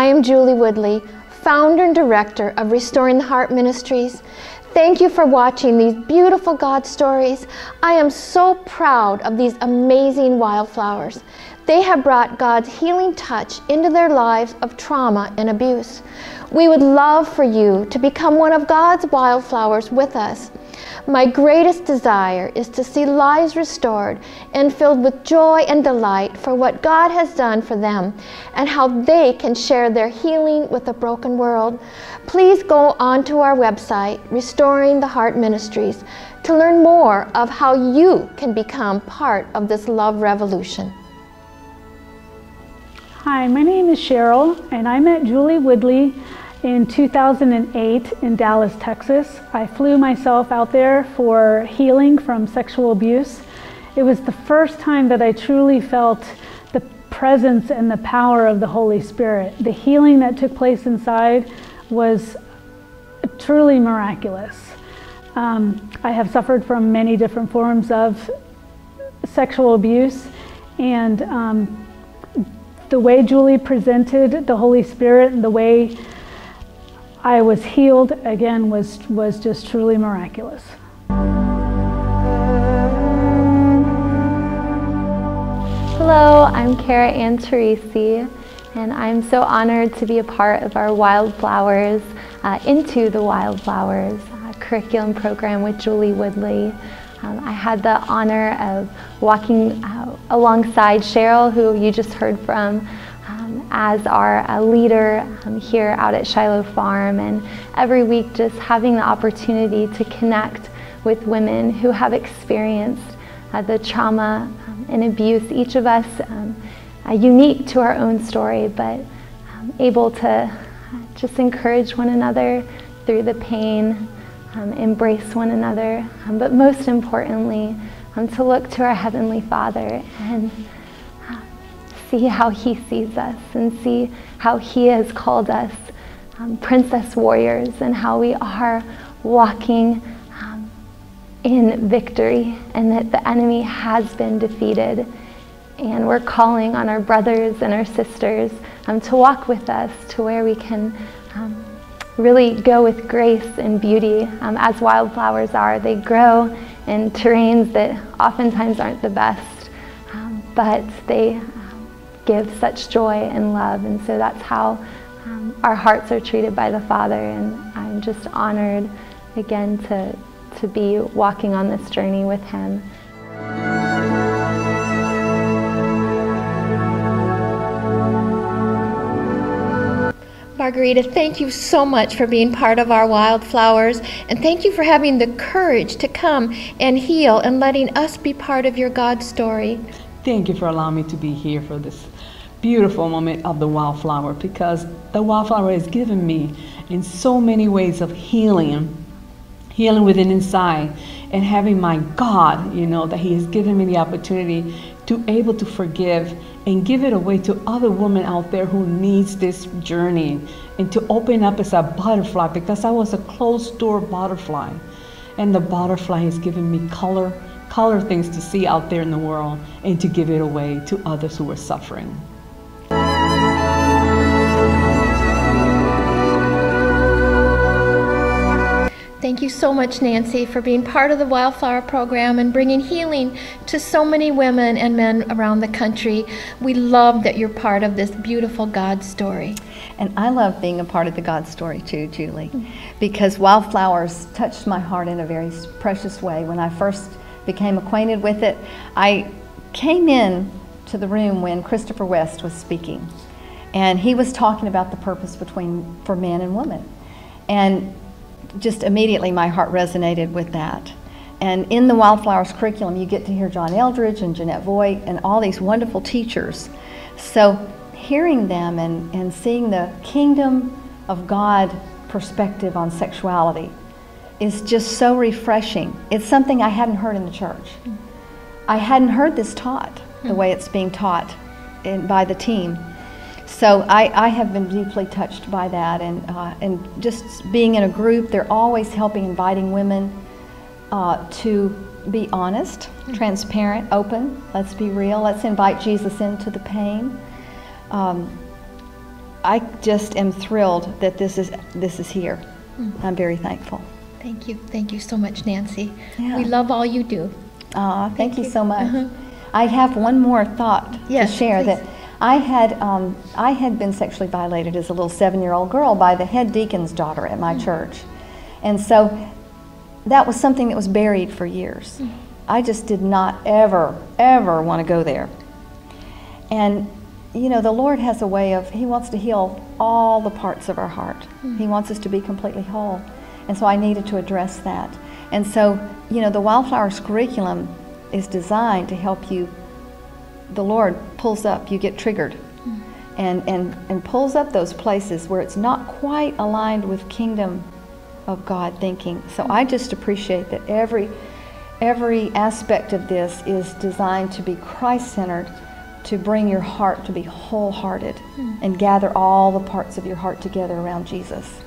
I am Julie Woodley, founder and director of Restoring the Heart Ministries. Thank you for watching these beautiful God stories. I am so proud of these amazing wildflowers. They have brought God's healing touch into their lives of trauma and abuse. We would love for you to become one of God's wildflowers with us. My greatest desire is to see lives restored and filled with joy and delight for what God has done for them and how they can share their healing with a broken world. Please go on to our website, Restoring the Heart Ministries, to learn more of how you can become part of this love revolution. Hi, my name is Cheryl, and I met Julie Woodley in 2008 in Dallas, Texas. I flew myself out there for healing from sexual abuse. It was the first time that I truly felt the presence and the power of the Holy Spirit. The healing that took place inside was truly miraculous. Um, I have suffered from many different forms of sexual abuse, and um, the way Julie presented the Holy Spirit and the way I was healed again was, was just truly miraculous. Hello, I'm Kara Ann Teresi, and I'm so honored to be a part of our Wildflowers uh, Into the Wildflowers uh, curriculum program with Julie Woodley. Um, I had the honor of walking uh, alongside Cheryl, who you just heard from, as our uh, leader um, here out at Shiloh Farm, and every week just having the opportunity to connect with women who have experienced uh, the trauma um, and abuse, each of us um, uh, unique to our own story, but um, able to uh, just encourage one another through the pain embrace one another, but most importantly, to look to our Heavenly Father and see how He sees us and see how He has called us um, princess warriors and how we are walking um, in victory and that the enemy has been defeated. And we're calling on our brothers and our sisters um, to walk with us to where we can really go with grace and beauty um, as wildflowers are. They grow in terrains that oftentimes aren't the best, um, but they um, give such joy and love. And so that's how um, our hearts are treated by the Father. And I'm just honored again to, to be walking on this journey with Him. Margarita, thank you so much for being part of our wildflowers, and thank you for having the courage to come and heal and letting us be part of your God story. Thank you for allowing me to be here for this beautiful moment of the wildflower because the wildflower has given me in so many ways of healing, healing within inside, and having my God, you know, that He has given me the opportunity to able to forgive and give it away to other women out there who needs this journey and to open up as a butterfly because I was a closed door butterfly and the butterfly has given me color color things to see out there in the world and to give it away to others who are suffering. Thank you so much, Nancy, for being part of the Wildflower Program and bringing healing to so many women and men around the country. We love that you're part of this beautiful God story. And I love being a part of the God story too, Julie, because wildflowers touched my heart in a very precious way. When I first became acquainted with it, I came in to the room when Christopher West was speaking, and he was talking about the purpose between for men and women. And just immediately my heart resonated with that. And in the Wildflowers curriculum, you get to hear John Eldredge and Jeanette Vought and all these wonderful teachers. So hearing them and, and seeing the kingdom of God perspective on sexuality is just so refreshing. It's something I hadn't heard in the church. I hadn't heard this taught the hmm. way it's being taught in, by the team. So I, I have been deeply touched by that, and uh, and just being in a group, they're always helping, inviting women uh, to be honest, mm-hmm. transparent, open. Let's be real. Let's invite Jesus into the pain. Um, I just am thrilled that this is this is here. I'm very thankful. Thank you. Thank you so much, Nancy. Yeah. We love all you do. Aw, thank, you, you. so much. I have one more thought Yes, to share please. that I had um, I had been sexually violated as a little seven-year-old girl by the head deacon's daughter at my hmm. church, and so that was something that was buried for years. Hmm. I just did not ever ever want to go there. And you know, the Lord has a way of He wants to heal all the parts of our heart. Hmm. He wants us to be completely whole. And so I needed to address that. And so, you know, the Wildflowers curriculum is designed to help you. The Lord pulls up, you get triggered, mm-hmm. and, and, and pulls up those places where it's not quite aligned with kingdom of God thinking. So I mm-hmm. just appreciate that every every aspect of this is designed to be Christ-centered, to bring your heart to be wholehearted mm-hmm. and gather all the parts of your heart together around Jesus.